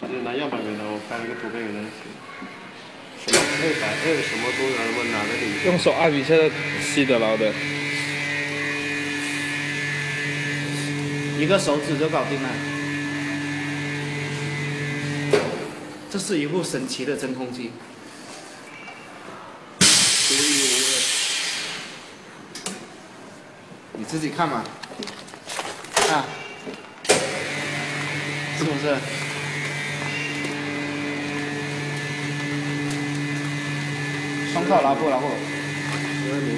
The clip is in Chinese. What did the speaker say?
就是拿样板给他，我拍了个图片给他什么配白，还有什么都让他们拿的里。用手按一下吸得牢的。一个手指就搞定了。这是一部神奇的真空机。你自己看嘛，啊，是不是？双靠拉布拉布。